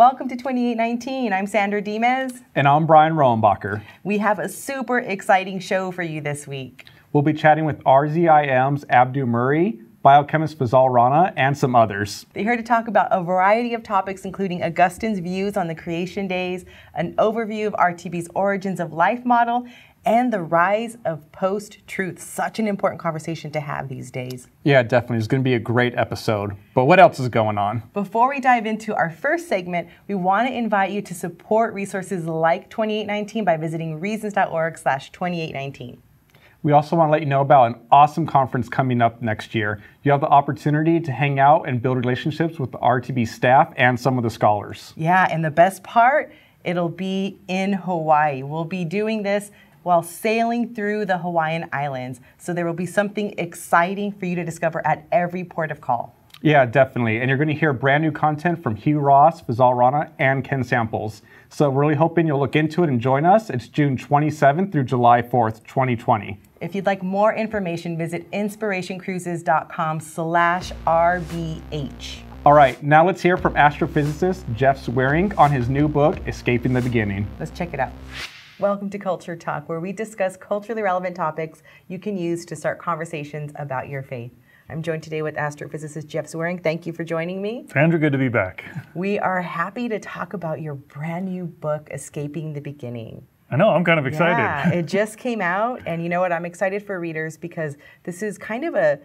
Welcome to 2819. I'm Sandra Dimes. And I'm Brian Rohenbacher. We have a super exciting show for you this week. We'll be chatting with RZIM's Abdu Murray, biochemist Fazale Rana, and some others. They're here to talk about a variety of topics, including Augustine's views on the creation days, an overview of RTB's origins of life model, and the rise of post truth. Such an important conversation to have these days. Yeah, definitely. It's going to be a great episode. But what else is going on? Before we dive into our first segment, we want to invite you to support resources like 2819 by visiting reasons.org slash 2819. We also want to let you know about an awesome conference coming up next year. You have the opportunity to hang out and build relationships with the RTB staff and some of the scholars. Yeah, and the best part, it'll be in Hawaii. We'll be doing this while sailing through the Hawaiian Islands. So there will be something exciting for you to discover at every port of call. Yeah, definitely. And you're going to hear brand new content from Hugh Ross, Fazale Rana, and Ken Samples. So we're really hoping you'll look into it and join us. It's June 27th through July 4th, 2020. If you'd like more information, visit inspirationcruises.com slash RBH. All right, now let's hear from astrophysicist Jeff Zweerink on his new book, Escaping the Beginning. Let's check it out. Welcome to Culture Talk, where we discuss culturally relevant topics you can use to start conversations about your faith. I'm joined today with astrophysicist Jeff Zweerink. Thank you for joining me. Sandra, good to be back. We are happy to talk about your brand new book, Escaping the Beginning. I know, I'm kind of excited. Yeah, it just came out, and you know what? I'm excited for readers because this is kind of a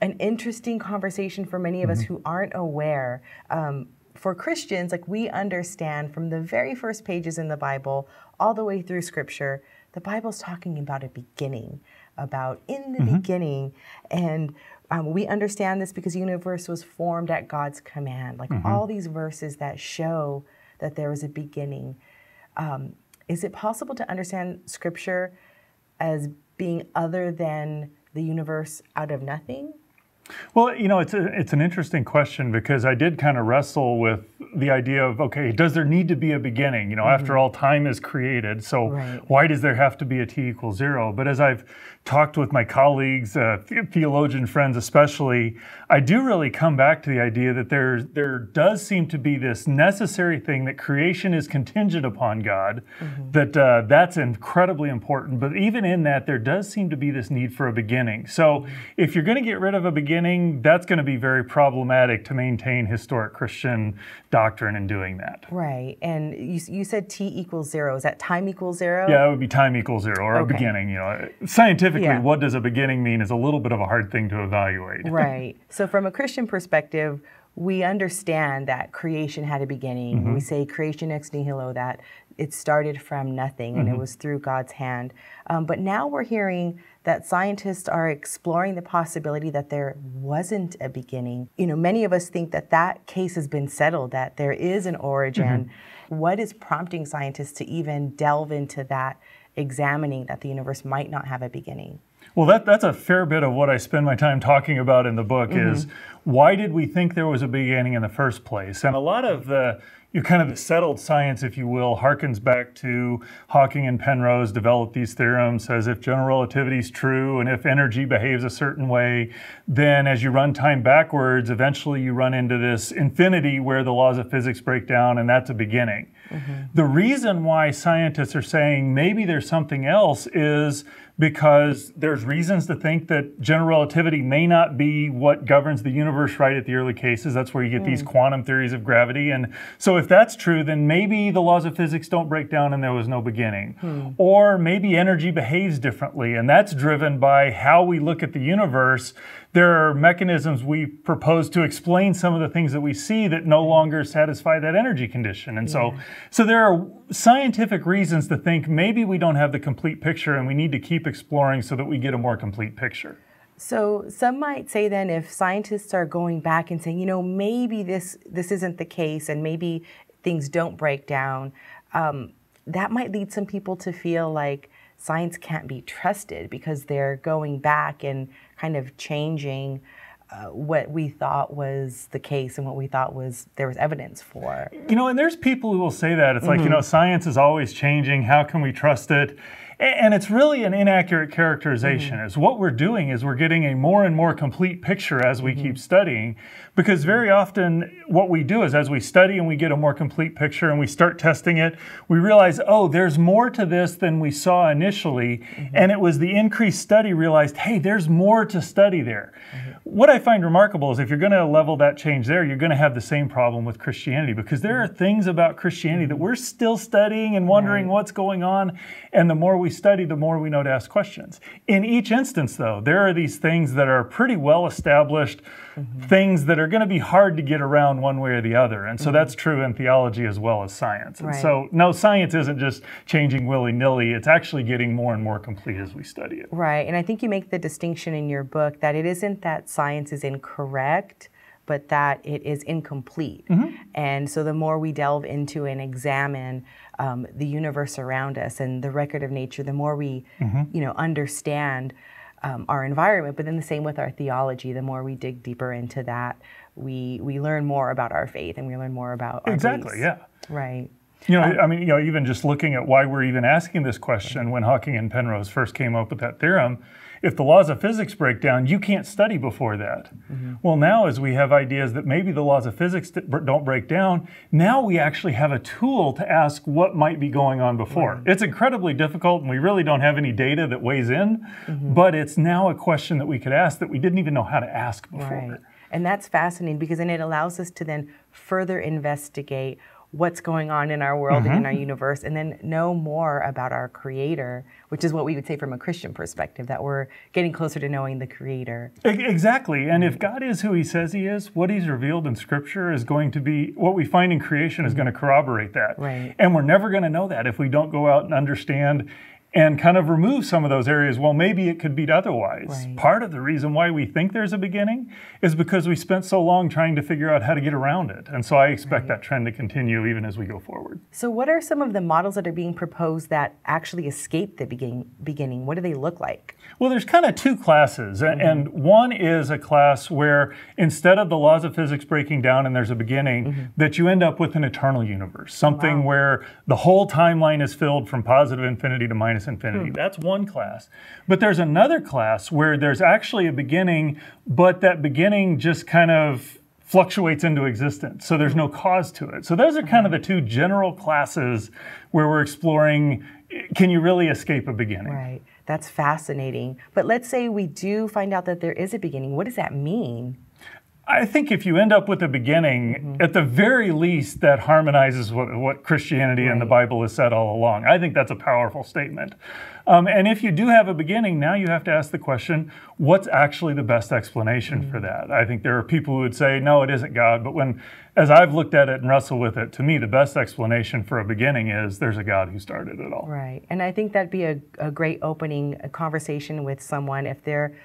an interesting conversation for many of mm-hmm. us who aren't aware. Um, for Christians, like we understand from the very first pages in the Bible all the way through Scripture, the Bible's talking about a beginning, about in the mm-hmm. beginning. And um, we understand this because the universe was formed at God's command. Like mm-hmm. all these verses that show that there was a beginning. Um, is it possible to understand Scripture as being other than the universe out of nothing? Well, you know, it's a, it's an interesting question because I did kind of wrestle with the idea of okay, does there need to be a beginning? You know, mm-hmm. after all, time is created, so right. why does there have to be a t equals zero? But as I've talked with my colleagues, uh, theologian friends especially, I do really come back to the idea that there there does seem to be this necessary thing that creation is contingent upon God. Mm-hmm. That uh, that's incredibly important. But even in that, there does seem to be this need for a beginning. So mm-hmm. if you're going to get rid of a beginning, that's going to be very problematic to maintain historic Christian doctrine in doing that. Right. And you, you said t equals zero. Is that time equals zero? Yeah, it would be time equals zero or okay. a beginning. You know, scientific specifically, yeah. what does a beginning mean is a little bit of a hard thing to evaluate. Right. So, from a Christian perspective, we understand that creation had a beginning. Mm-hmm. We say creation ex nihilo, that it started from nothing and mm-hmm. it was through God's hand. Um, but now we're hearing that scientists are exploring the possibility that there wasn't a beginning. You know, many of us think that that case has been settled, that there is an origin. Mm-hmm. What is prompting scientists to even delve into that examining that the universe might not have a beginning. Well, that, that's a fair bit of what I spend my time talking about in the book mm-hmm. is why did we think there was a beginning in the first place? And a lot of the you kind of the settled science, if you will, harkens back to Hawking and Penrose developed these theorems as if general relativity is true and if energy behaves a certain way, then as you run time backwards, eventually you run into this infinity where the laws of physics break down and that's a beginning. Mm-hmm. The reason why scientists are saying maybe there's something else is because there's reasons to think that general relativity may not be what governs the universe right at the early cases. That's where you get mm. these quantum theories of gravity. And so if that's true, then maybe the laws of physics don't break down and there was no beginning. Mm. Or maybe energy behaves differently, and that's driven by how we look at the universe there are mechanisms we propose to explain some of the things that we see that no longer satisfy that energy condition. And yeah. so, so there are scientific reasons to think maybe we don't have the complete picture and we need to keep exploring so that we get a more complete picture. So some might say then if scientists are going back and saying, you know, maybe this this isn't the case and maybe things don't break down, um, that might lead some people to feel like science can't be trusted because they're going back and kind of changing uh, what we thought was the case and what we thought was there was evidence for. You know, and there's people who will say that. It's mm-hmm. like, you mm-hmm. know, science is always changing. How can we trust it? And it's really an inaccurate characterization. Mm-hmm. Is what we're doing is we're getting a more and more complete picture as we mm-hmm. keep studying, because very often what we do is as we study and we get a more complete picture and we start testing it, we realize, oh, there's more to this than we saw initially, mm-hmm. and it was the increased study realized, hey, there's more to study there. Mm-hmm. What I find remarkable is if you're going to level that change there, you're going to have the same problem with Christianity because there are things about Christianity that we're still studying and wondering right. what's going on. And the more we study, the more we know to ask questions. In each instance, though, there are these things that are pretty well established mm-hmm. things that are going to be hard to get around one way or the other. And so mm-hmm. that's true in theology as well as science. And right. so, no, science isn't just changing willy nilly, it's actually getting more and more complete as we study it. Right. And I think you make the distinction in your book that it isn't that science is incorrect but that it is incomplete. Mm-hmm. And so the more we delve into and examine um, the universe around us and the record of nature, the more we, mm-hmm. you know, understand um, our environment, but then the same with our theology. The more we dig deeper into that, we we learn more about our faith and we learn more about our exactly. Beliefs. Yeah. Right. You know, um, I mean, you know, even just looking at why we're even asking this question when Hawking and Penrose first came up with that theorem, if the laws of physics break down, you can't study before that. Mm-hmm. Well, now as we have ideas that maybe the laws of physics don't break down, now we actually have a tool to ask what might be going on before. Right. It's incredibly difficult and we really don't have any data that weighs in, mm-hmm. but it's now a question that we could ask that we didn't even know how to ask before. Right. And that's fascinating because then it allows us to then further investigate what's going on in our world mm-hmm. and in our mm-hmm. universe, and then know more about our Creator, which is what we would say from a Christian perspective, that we're getting closer to knowing the Creator. Exactly. And if God is who He says He is, what He's revealed in Scripture is going to be what we find in creation is going to corroborate that. Right. And we're never going to know that if we don't go out and understand and kind of remove some of those areas. Well, maybe it could be otherwise. Right. Part of the reason why we think there's a beginning is because we spent so long trying to figure out how to get around it. And so I expect right. that trend to continue even as we go forward. So, what are some of the models that are being proposed that actually escape the begin- beginning? What do they look like? Well, there's kind of two classes. Mm-hmm. And one is a class where instead of the laws of physics breaking down and there's a beginning, mm-hmm. that you end up with an eternal universe, something wow. where the whole timeline is filled from positive infinity to minus infinity. Hmm. That's one class. But there's another class where there's actually a beginning, but that beginning just kind of fluctuates into existence. So there's no cause to it. So those are kind of the two general classes where we're exploring can you really escape a beginning? Right. That's fascinating. But let's say we do find out that there is a beginning. What does that mean? I think if you end up with a beginning, mm-hmm. at the very least, that harmonizes what, what Christianity right. and the Bible has said all along. I think that's a powerful statement. Um, and if you do have a beginning, now you have to ask the question what's actually the best explanation mm-hmm. for that? I think there are people who would say, no, it isn't God. But when, as I've looked at it and wrestled with it, to me, the best explanation for a beginning is there's a God who started it all. Right. And I think that'd be a, a great opening a conversation with someone if they're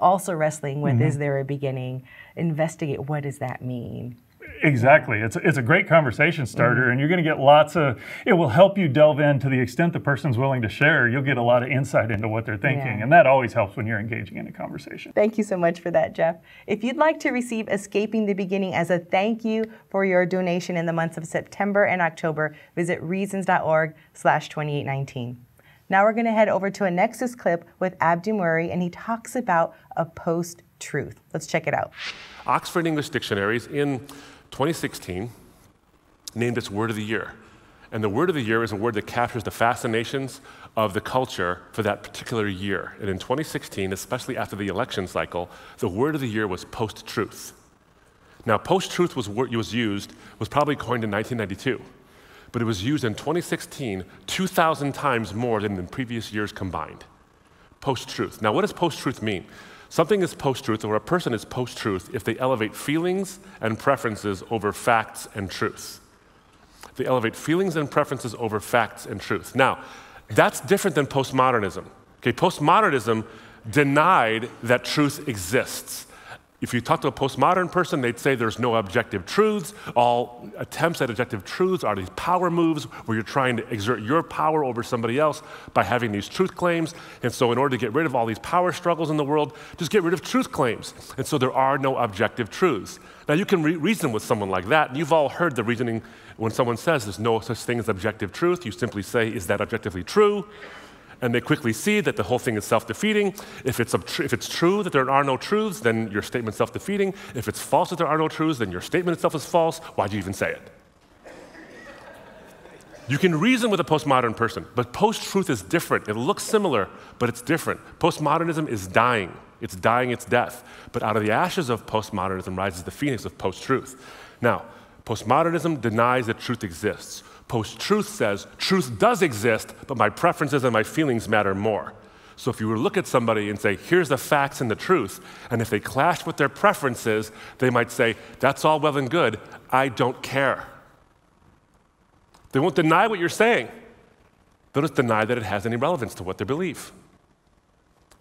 also wrestling with mm-hmm. is there a beginning? Investigate what does that mean? Exactly. It's a, it's a great conversation starter, mm-hmm. and you're going to get lots of. It will help you delve in to the extent the person's willing to share. You'll get a lot of insight into what they're thinking, yeah. and that always helps when you're engaging in a conversation. Thank you so much for that, Jeff. If you'd like to receive Escaping the Beginning as a thank you for your donation in the months of September and October, visit reasons.org/2819. Now we're going to head over to a Nexus clip with Abdu Murray, and he talks about a post truth. Let's check it out. Oxford English Dictionaries in 2016 named its word of the year. And the word of the year is a word that captures the fascinations of the culture for that particular year. And in 2016, especially after the election cycle, the word of the year was post truth. Now, post truth was, was used, was probably coined in 1992 but it was used in 2016 2,000 times more than in previous years combined. Post truth. Now, what does post truth mean? Something is post truth, or a person is post truth, if they elevate feelings and preferences over facts and truth. They elevate feelings and preferences over facts and truth. Now, that's different than postmodernism. Okay, postmodernism denied that truth exists. If you talk to a postmodern person, they'd say there's no objective truths. All attempts at objective truths are these power moves where you're trying to exert your power over somebody else by having these truth claims. And so, in order to get rid of all these power struggles in the world, just get rid of truth claims. And so, there are no objective truths. Now, you can re- reason with someone like that. And You've all heard the reasoning when someone says there's no such thing as objective truth. You simply say, Is that objectively true? And they quickly see that the whole thing is self defeating. If it's, if it's true that there are no truths, then your statement's self defeating. If it's false that there are no truths, then your statement itself is false. Why'd you even say it? You can reason with a postmodern person, but post truth is different. It looks similar, but it's different. Postmodernism is dying, it's dying its death. But out of the ashes of postmodernism rises the phoenix of post truth. Now, postmodernism denies that truth exists. Post truth says truth does exist, but my preferences and my feelings matter more. So if you were to look at somebody and say, here's the facts and the truth, and if they clash with their preferences, they might say, that's all well and good, I don't care. They won't deny what you're saying. They'll just deny that it has any relevance to what they believe.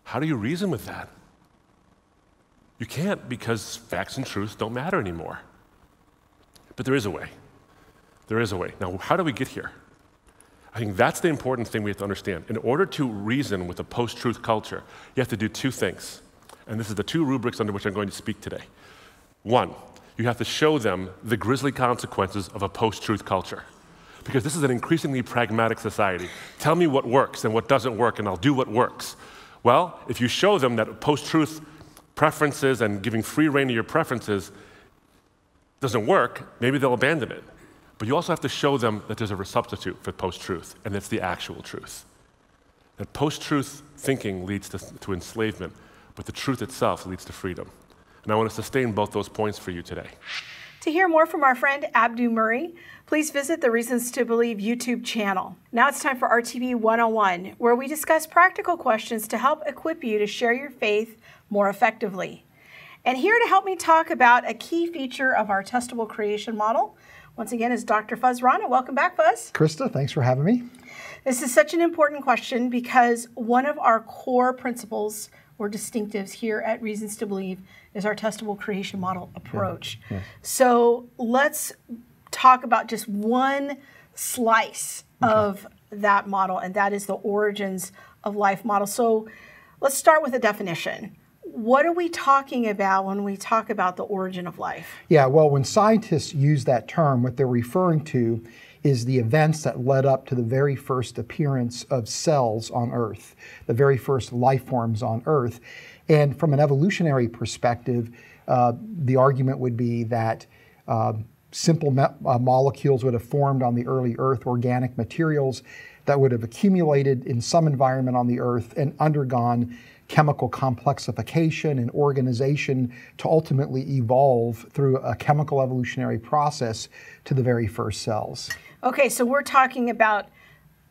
How do you reason with that? You can't because facts and truths don't matter anymore. But there is a way. There is a way. Now, how do we get here? I think that's the important thing we have to understand. In order to reason with a post truth culture, you have to do two things. And this is the two rubrics under which I'm going to speak today. One, you have to show them the grisly consequences of a post truth culture because this is an increasingly pragmatic society. Tell me what works and what doesn't work, and I'll do what works. Well, if you show them that post truth preferences and giving free rein to your preferences doesn't work, maybe they'll abandon it. But you also have to show them that there's a substitute for post truth, and it's the actual truth. That post truth thinking leads to, to enslavement, but the truth itself leads to freedom. And I want to sustain both those points for you today. To hear more from our friend Abdu Murray, please visit the Reasons to Believe YouTube channel. Now it's time for RTB 101, where we discuss practical questions to help equip you to share your faith more effectively. And here to help me talk about a key feature of our testable creation model, once again, is Dr. Fuzz Rana. Welcome back, Fuzz. Krista, thanks for having me. This is such an important question because one of our core principles or distinctives here at Reasons to Believe is our testable creation model approach. Yeah. Yeah. So let's talk about just one slice okay. of that model, and that is the origins of life model. So let's start with a definition. What are we talking about when we talk about the origin of life? Yeah, well, when scientists use that term, what they're referring to is the events that led up to the very first appearance of cells on Earth, the very first life forms on Earth. And from an evolutionary perspective, uh, the argument would be that uh, simple me- uh, molecules would have formed on the early Earth, organic materials that would have accumulated in some environment on the Earth and undergone chemical complexification and organization to ultimately evolve through a chemical evolutionary process to the very first cells. Okay, so we're talking about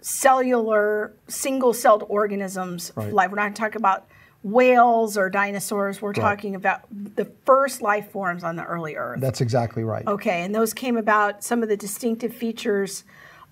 cellular, single celled organisms. Right. Life. We're not talking about whales or dinosaurs. We're right. talking about the first life forms on the early Earth. That's exactly right. Okay, and those came about, some of the distinctive features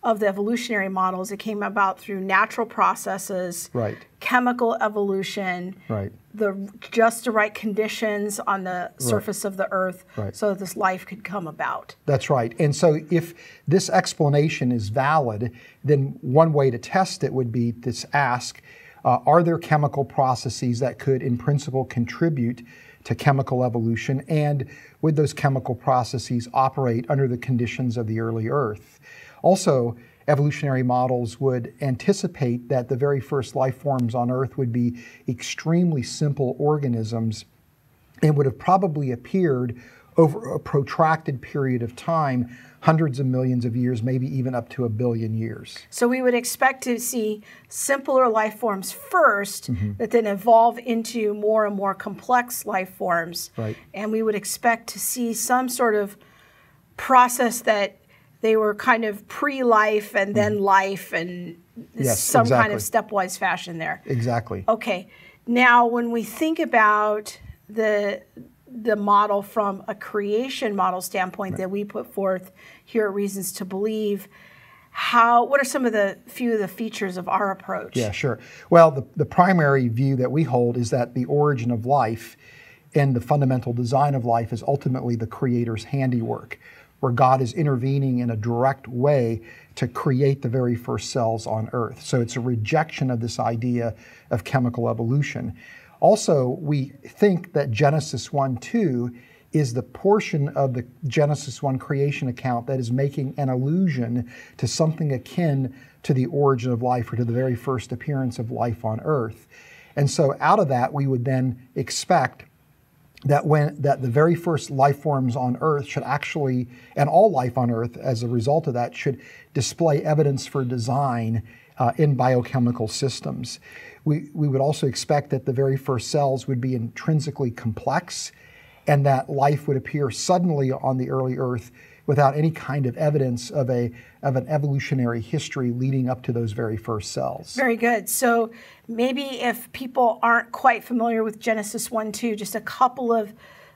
of the evolutionary models, it came about through natural processes, right. chemical evolution, right. the just the right conditions on the surface right. of the earth right. so that this life could come about. That's right. And so if this explanation is valid, then one way to test it would be to ask, uh, are there chemical processes that could, in principle, contribute to chemical evolution? And would those chemical processes operate under the conditions of the early Earth? Also, evolutionary models would anticipate that the very first life forms on Earth would be extremely simple organisms and would have probably appeared over a protracted period of time hundreds of millions of years, maybe even up to a billion years. So we would expect to see simpler life forms 1st mm-hmm. that then evolve into more and more complex life forms. Right. And we would expect to see some sort of process that they were kind of pre-life and then mm-hmm. life and yes, some exactly. kind of stepwise fashion there. Exactly. Okay. Now when we think about the the model from a creation model standpoint right. that we put forth here at Reasons to Believe. How, what are some of the few of the features of our approach? Yeah, sure. Well, the, the primary view that we hold is that the origin of life and the fundamental design of life is ultimately the Creator's handiwork, where God is intervening in a direct way to create the very first cells on Earth. So it's a rejection of this idea of chemical evolution. Also, we think that Genesis 1 2 is the portion of the Genesis 1 creation account that is making an allusion to something akin to the origin of life or to the very first appearance of life on earth. And so out of that, we would then expect that when that the very first life forms on earth should actually and all life on earth as a result of that should display evidence for design uh, in biochemical systems. We, we would also expect that the very first cells would be intrinsically complex and that life would appear suddenly on the early earth without any kind of evidence of a of an evolutionary history leading up to those very first cells. Very good. So maybe if people aren't quite familiar with Genesis 1 2, just a couple of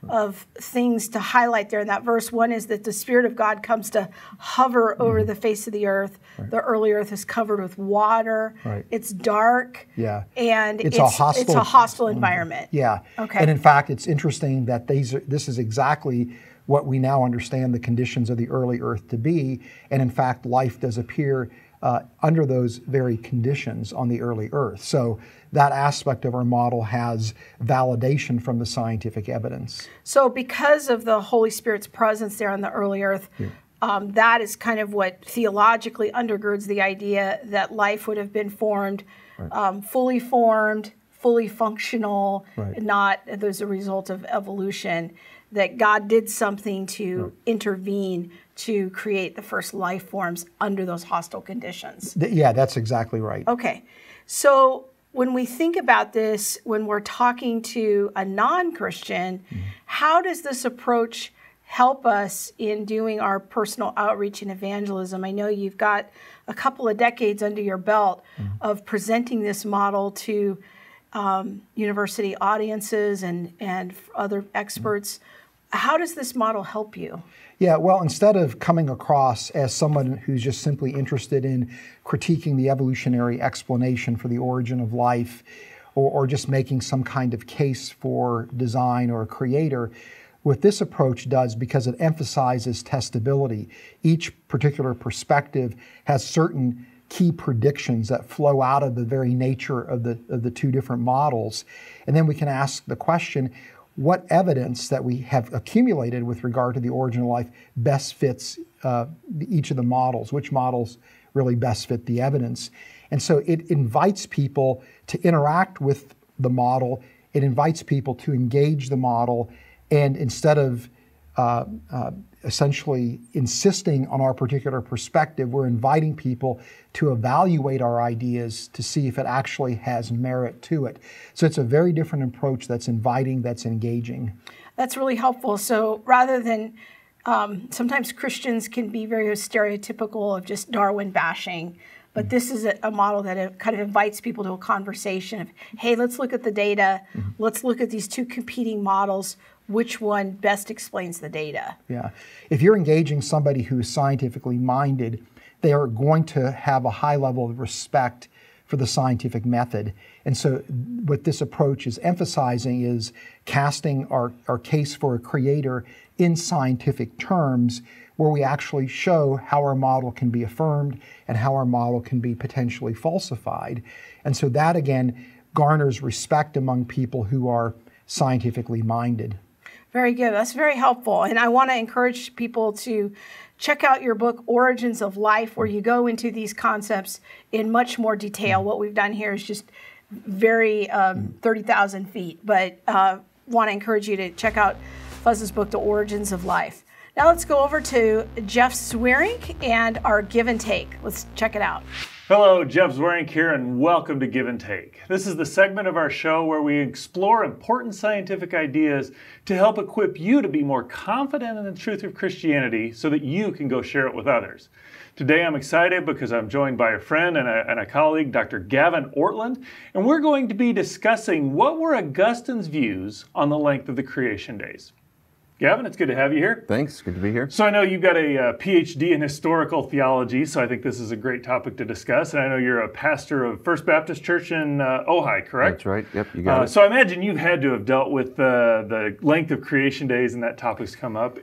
of things to highlight there in that verse. One is that the Spirit of God comes to hover over mm-hmm. the face of the earth. Right. The early earth is covered with water. Right. It's dark. Yeah. And it's, it's, a hostile, it's a hostile mm-hmm. environment. Yeah. Okay. And in fact, it's interesting that these are, this is exactly what we now understand the conditions of the early earth to be. And in fact, life does appear uh, under those very conditions on the early earth. So that aspect of our model has validation from the scientific evidence. So, because of the Holy Spirit's presence there on the early earth, yeah. um, that is kind of what theologically undergirds the idea that life would have been formed, right. um, fully formed, fully functional, right. not as a result of evolution that God did something to intervene to create the first life forms under those hostile conditions. Yeah, that's exactly right. Okay. So when we think about this, when we're talking to a non Christian, mm-hmm. how does this approach help us in doing our personal outreach and evangelism? I know you've got a couple of decades under your belt mm-hmm. of presenting this model to um, university audiences and, and other experts. Mm-hmm how does this model help you? Yeah, well, instead of coming across as someone who's just simply interested in critiquing the evolutionary explanation for the origin of life or, or just making some kind of case for design or a creator, what this approach does, because it emphasizes testability, each particular perspective has certain key predictions that flow out of the very nature of the, of the two different models. And then we can ask the question what evidence that we have accumulated with regard to the origin of life best fits uh, each of the models, which models really best fit the evidence. And so it invites people to interact with the model, it invites people to engage the model, and instead of uh, uh, essentially insisting on our particular perspective. We're inviting people to evaluate our ideas to see if it actually has merit to it. So it's a very different approach that's inviting, that's engaging. That's really helpful. So rather than um, sometimes Christians can be very stereotypical of just Darwin bashing. But this is a, model that kind of invites people to a conversation of, hey, let's look at the data. Mm-hmm. Let's look at these two competing models which one best explains the data. Yeah. If you're engaging somebody who is scientifically minded, they are going to have a high level of respect for the scientific method. And so, what this approach is emphasizing is casting our, our case for a creator in scientific terms, where we actually show how our model can be affirmed and how our model can be potentially falsified. And so, that again garners respect among people who are scientifically minded. Very good. That's very helpful. And I want to encourage people to check out your book, Origins of Life, where you go into these concepts in much more detail. What we've done here is just very um, 30,000 feet, but uh, want to encourage you to check out Fuzz's book, The Origins of Life. Now let's go over to Jeff Zweerink and our give and take. Let's check it out. Hello, Jeff Zweerink here, and welcome to Give and Take. This is the segment of our show where we explore important scientific ideas to help equip you to be more confident in the truth of Christianity so that you can go share it with others. Today I'm excited because I'm joined by a friend and a, and a colleague, Dr. Gavin Ortlund, and we're going to be discussing what were Augustine's views on the length of the creation days. Gavin, it's good to have you here. Thanks. Good to be here. So I know you've got a, uh, PhD in historical theology, so I think this is a great topic to discuss. And I know you're a pastor of First Baptist Church in uh, Ojai, correct? That's right. Yep, you got uh, it. So I imagine you've had to have dealt with uh, the length of creation days, and that topic's come up.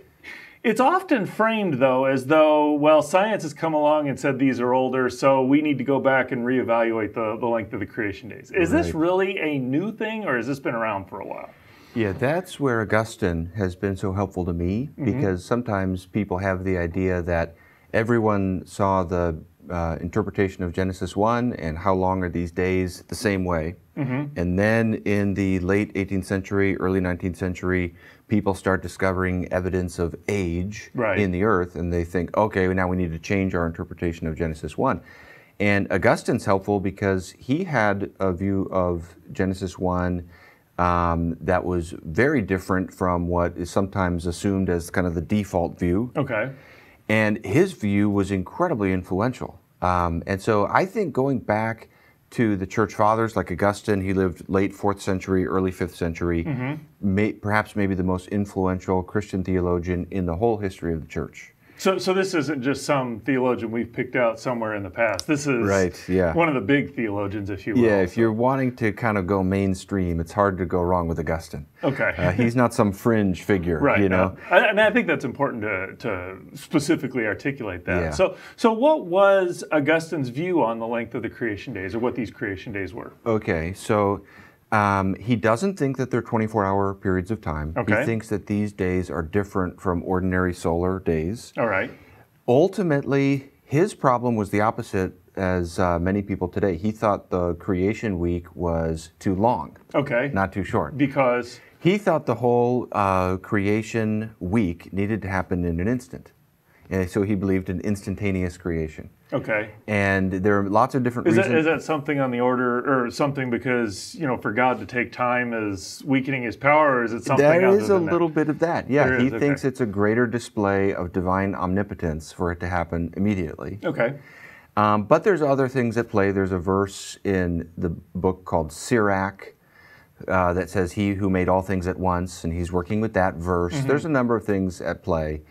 It's often framed, though, as though, well, science has come along and said these are older, so we need to go back and reevaluate the, the length of the creation days. Is right. this really a new thing, or has this been around for a while? Yeah, that's where Augustine has been so helpful to me because sometimes people have the idea that everyone saw the uh, interpretation of Genesis 1 and how long are these days the same way. And then in the late 18th century, early 19th century, people start discovering evidence of age Right. in the earth and they think, okay, now we need to change our interpretation of Genesis 1. And Augustine's helpful because he had a view of Genesis 1 um, that was very different from what is sometimes assumed as kind of the default view. Okay. And his view was incredibly influential. Um, and so I think going back to the church fathers like Augustine, he lived late fourth century, early fifth century, may, perhaps maybe the most influential Christian theologian in the whole history of the church. So, so this isn't just some theologian we've picked out somewhere in the past. This is Right, yeah. one of the big theologians, if you will. Yeah, if you're wanting to kind of go mainstream, it's hard to go wrong with Augustine. Okay. Uh, he's not some fringe figure, Right. you no. know. I, and I think that's important to, to specifically articulate that. Yeah. So, so what was Augustine's view on the length of the creation days, or what these creation days were? Okay, so um, he doesn't think that they're 24 hour periods of time. Okay. He thinks that these days are different from ordinary solar days. All right. Ultimately, his problem was the opposite as uh, many people today. He thought the creation week was too long, Okay. not too short. because He thought the whole uh, creation week needed to happen in an instant. And so he believed in instantaneous creation. Okay. And there are lots of different Is reasons. that, is that something on the order, or something because you know, for God to take time is weakening His power, or is it something? There is a than that? little bit of that. Yeah, There he is, okay. thinks it's a greater display of divine omnipotence for it to happen immediately. Okay. Um, but there's other things at play. There's a verse in the book called Sirach uh, that says, He who made all things at once, and he's working with that verse. Mm-hmm. There's a number of things at play.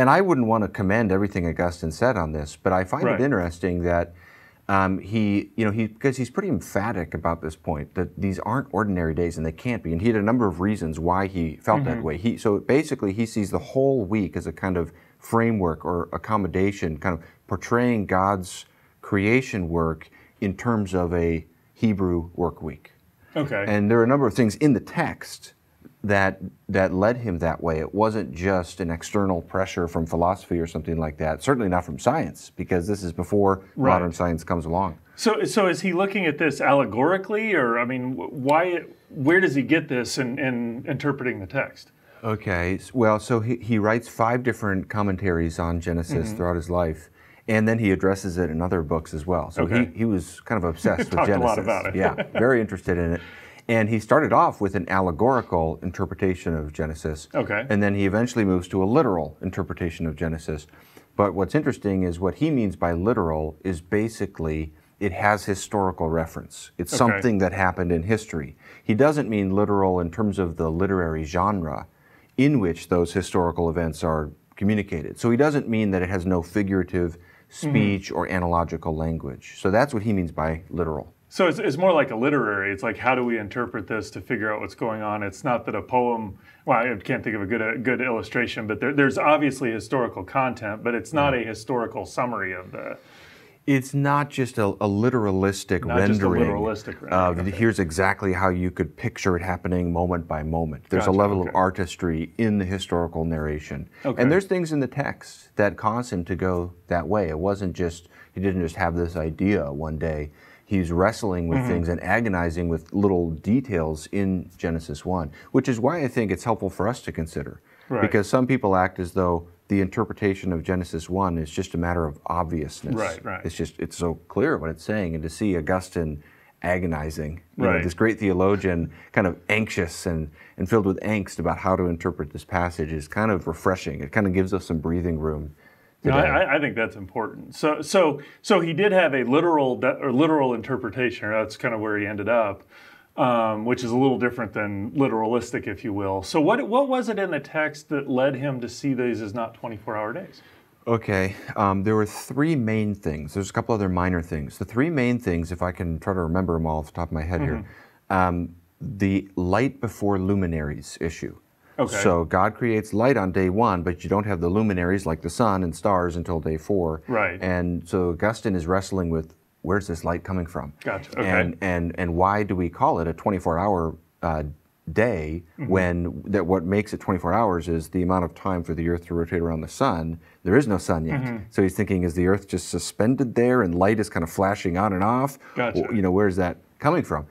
And I wouldn't want to commend everything Augustine said on this, but I find Right. it interesting that um, he, you know, he because he's pretty emphatic about this point that these aren't ordinary days and they can't be. And he had a number of reasons why he felt Mm-hmm. that way. He so basically he sees the whole week as a kind of framework or accommodation, kind of portraying God's creation work in terms of a Hebrew work week. Okay. And there are a number of things in the text that that led him that way. It wasn't just an external pressure from philosophy or something like that. Certainly not from science, because this is before Right. modern science comes along. So, so is he looking at this allegorically, or I mean, why? Where does he get this in, in interpreting the text? Okay. Well, so he, he writes five different commentaries on Genesis Mm-hmm. throughout his life, and then he addresses it in other books as well. So Okay. he, he was kind of obsessed with Genesis. lot about it. yeah, very interested in it. And he started off with an allegorical interpretation of Genesis. Okay. And then he eventually moves to a literal interpretation of Genesis. But what's interesting is what he means by literal is basically it has historical reference. It's Okay. something that happened in history. He doesn't mean literal in terms of the literary genre in which those historical events are communicated. So he doesn't mean that it has no figurative mm-hmm. speech or analogical language. So that's what he means by literal. So it's, it's more like a literary. It's like how do we interpret this to figure out what's going on? It's not that a poem. Well, I can't think of a good a good illustration, but there, there's obviously historical content, but it's not a historical summary of the. It's not just a, a literalistic Not just a rendering. literalistic of rendering, okay. here's exactly how you could picture it happening moment by moment. There's Gotcha, a level okay. of artistry in the historical narration, Okay. and there's things in the text that cause him to go that way. It wasn't just he didn't just have this idea one day. He's wrestling with Mm-hmm. things and agonizing with little details in Genesis 1, which is why I think it's helpful for us to consider. Right. Because some people act as though the interpretation of Genesis 1 is just a matter of obviousness. Right, right. It's just, it's so clear what it's saying. And to see Augustine agonizing, you know, this great theologian kind of anxious and, and filled with angst about how to interpret this passage is kind of refreshing. It kind of gives us some breathing room. No. I, I think that's important. So, so, so he did have a literal de- or literal interpretation. Or that's kind of where he ended up, um, which is a little different than literalistic, if you will. So, what what was it in the text that led him to see these as not 24-hour days? Okay, um, there were three main things. There's a couple other minor things. The three main things, if I can try to remember them all off the top of my head here, Mm-hmm. um, the light before luminaries issue. Okay. So God creates light on day one, but you don't have the luminaries like the sun and stars until day four. Right. And so Augustine is wrestling with where's this light coming from? Gotcha, okay. And and and why do we call it a 24-hour uh, day when that what makes it 24 hours is the amount of time for the earth to rotate around the sun there is no sun yet so he's thinking is the earth just suspended there and light is kind of flashing on and off Gotcha. you know where's that coming from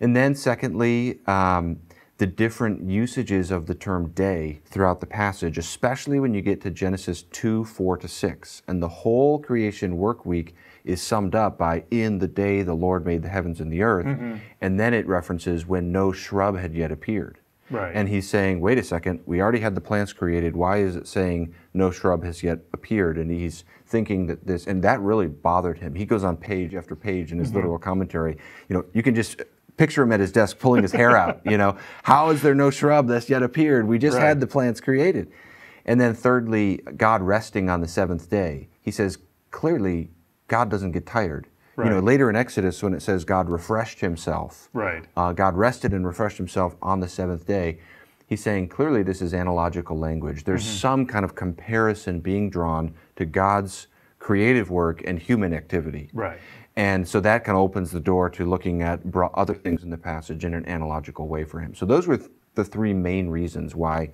and then secondly um, the different usages of the term day throughout the passage, especially when you get to Genesis 2 4 to 6. And the whole creation work week is summed up by in the day the Lord made the heavens and the earth. Mm-hmm. And then it references when no shrub had yet appeared. Right. And he's saying, wait a second, we already had the plants created. Why is it saying no shrub has yet appeared? And he's thinking that this, and that really bothered him. He goes on page after page in his mm-hmm. literal commentary. You know, you can just picture him at his desk pulling his hair out. You know, how is there no shrub that's yet appeared? We just Right. had the plants created. And then thirdly, God resting on the seventh day. He says clearly, God doesn't get tired. You know, later in Exodus, when it says God refreshed himself, Right. uh, God rested and refreshed himself on the seventh day. He's saying clearly this is analogical language. There's Mm-hmm. some kind of comparison being drawn to God's creative work and human activity. Right. And so that kind of opens the door to looking at other things in the passage in an analogical way for him. So those were th- the three main reasons why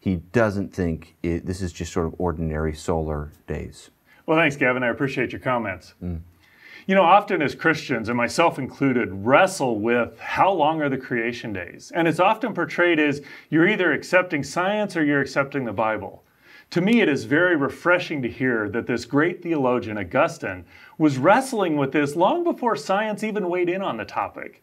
he doesn't think it, this is just sort of ordinary solar days. Well, thanks, Gavin. I appreciate your comments. Mm. You know, often as Christians, and myself included, wrestle with how long are the creation days? And it's often portrayed as you're either accepting science or you're accepting the Bible. To me, it is very refreshing to hear that this great theologian, Augustine, was wrestling with this long before science even weighed in on the topic.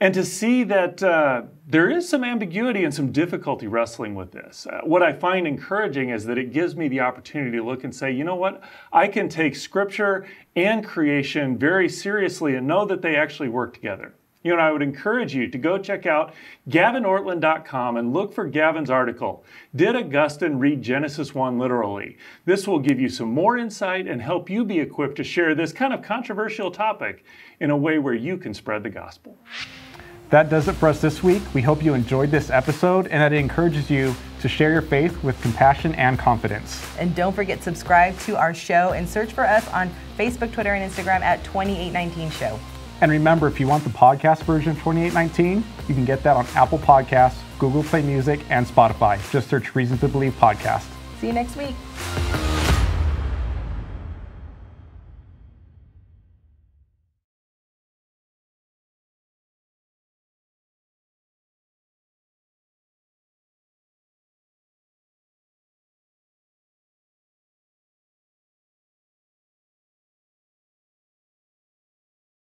And to see that uh, there is some ambiguity and some difficulty wrestling with this. Uh, what I find encouraging is that it gives me the opportunity to look and say, you know what? I can take scripture and creation very seriously and know that they actually work together. You know, and I would encourage you to go check out gavinortlund.com and look for Gavin's article, Did Augustine Read Genesis 1 Literally? This will give you some more insight and help you be equipped to share this kind of controversial topic in a way where you can spread the gospel. That does it for us this week. We hope you enjoyed this episode and that it encourages you to share your faith with compassion and confidence. And don't forget subscribe to our show and search for us on Facebook, Twitter, and Instagram at 2819 Show. And remember, if you want the podcast version of 2819, you can get that on Apple Podcasts, Google Play Music, and Spotify. Just search Reason to Believe Podcast. See you next week.